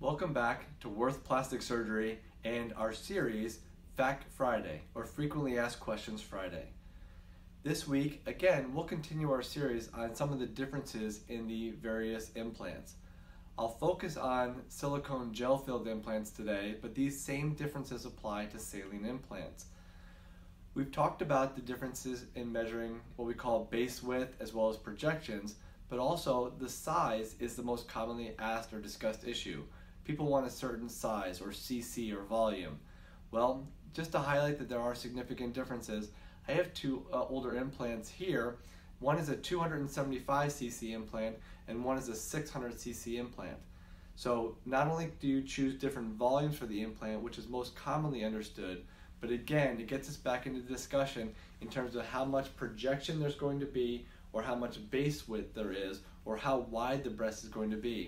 Welcome back to Wirth Plastic Surgery and our series Fact Friday or Frequently Asked Questions Friday. This week, again, we'll continue our series on some of the differences in the various implants. I'll focus on silicone gel filled implants today, but these same differences apply to saline implants. We've talked about the differences in measuring what we call base width as well as projections, but also the size is the most commonly asked or discussed issue. People want a certain size or CC or volume. Well, just to highlight that there are significant differences, I have two uh, older implants here. One is a 275 cc implant and one is a 600 cc implant. So not only do you choose different volumes for the implant, which is most commonly understood, but again, it gets us back into discussion in terms of how much projection there's going to be or how much base width there is or how wide the breast is going to be.